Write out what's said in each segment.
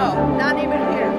No, not even here.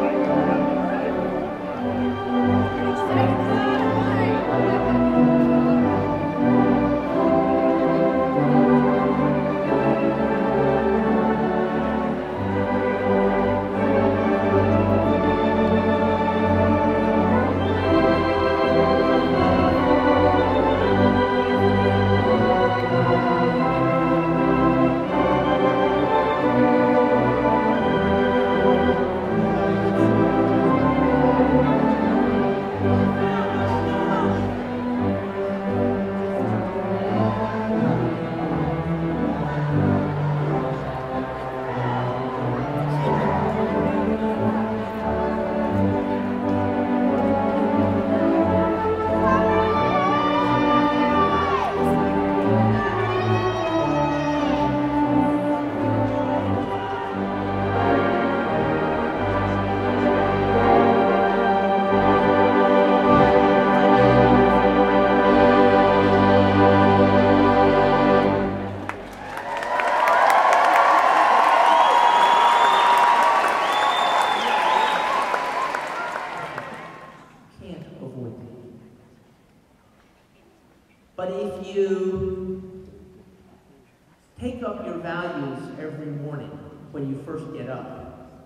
Take up your values every morning when you first get up,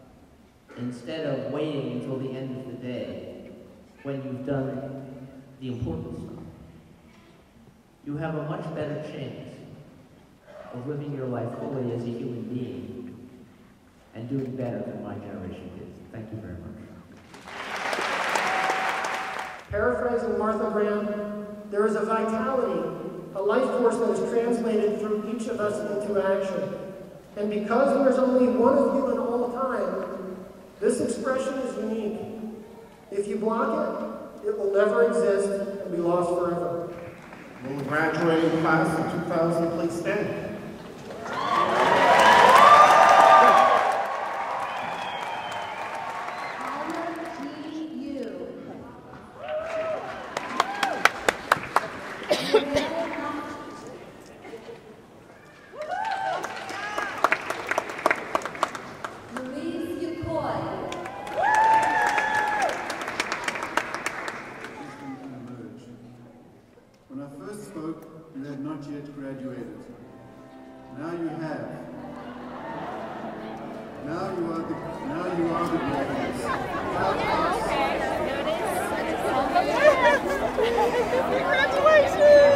instead of waiting until the end of the day when you've done the important stuff, you have a much better chance of living your life fully as a human being and doing better than my generation did. Thank you very much. Paraphrasing Martha Graham, there is a vitality, a life force that is translated through each of us into action. And because there's only one of you in all time, this expression is unique. If you block it, it will never exist and be lost forever. Will the graduating class of 2000 please stand? Louise Now you are the now you are the graduates. Bagger?